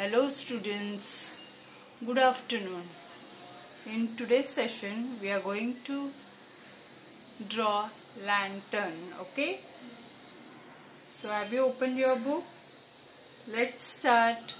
Hello students, good afternoon. In today's session we are going to draw lantern, okay? So have you opened your book? Let's start.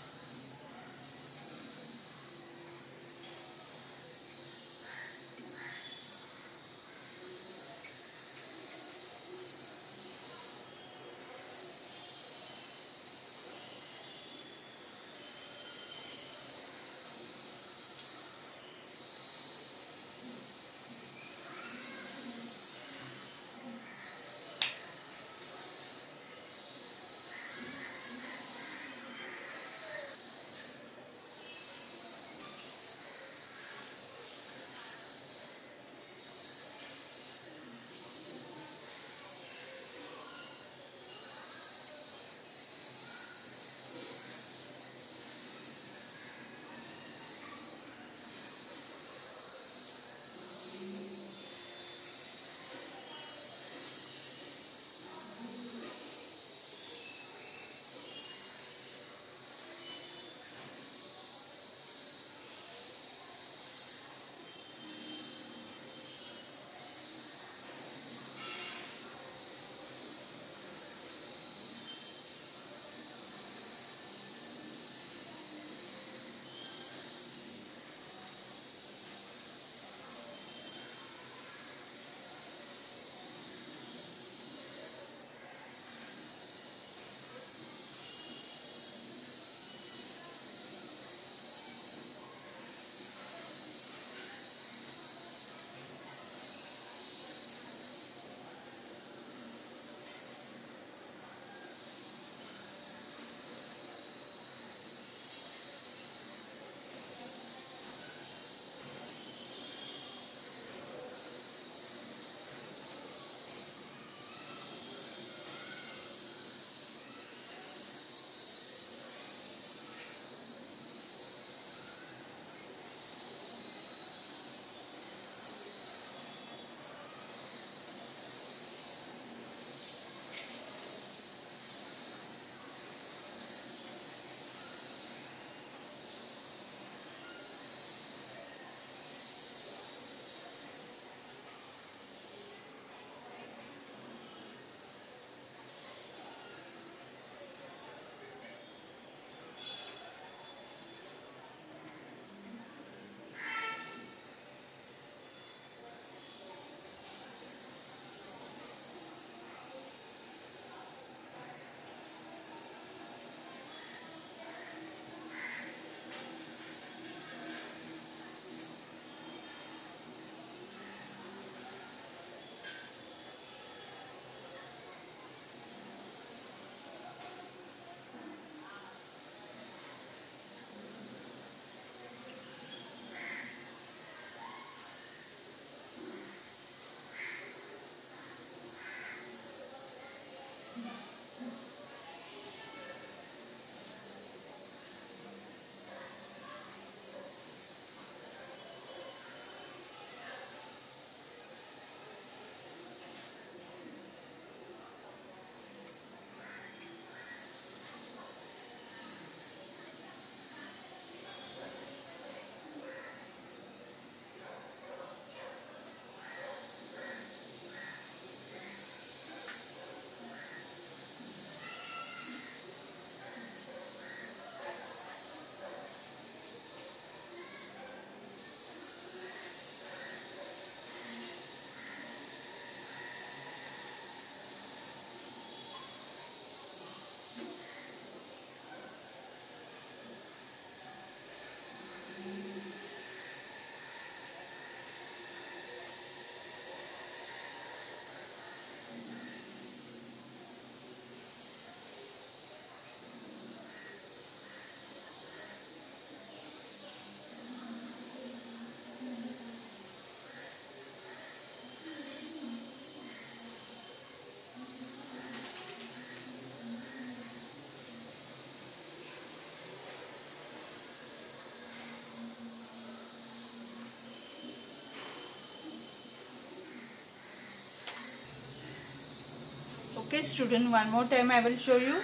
Okay student, one more time I will show you.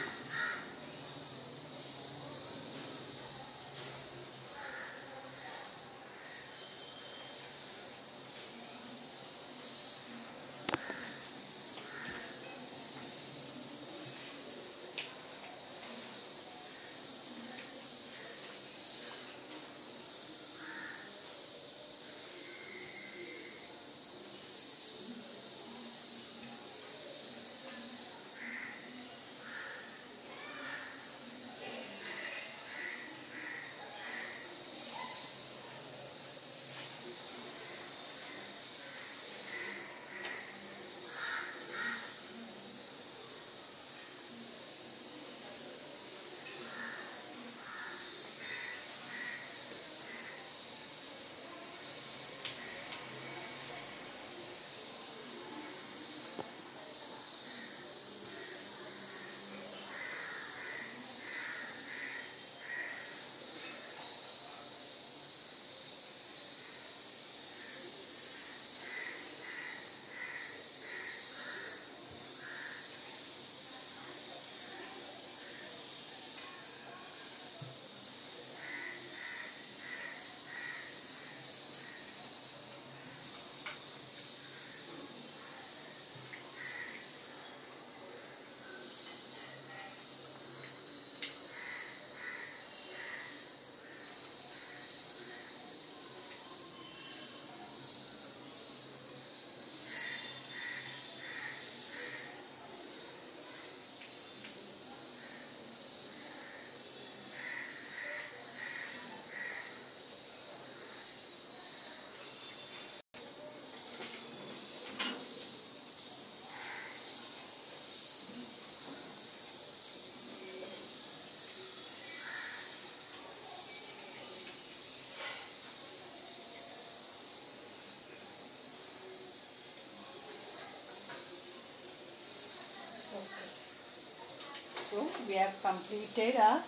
We have completed a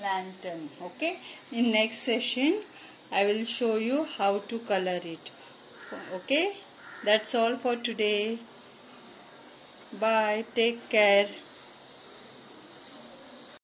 lantern okay? In next session I will show you how to color it okay? That's all for today. Bye. Take care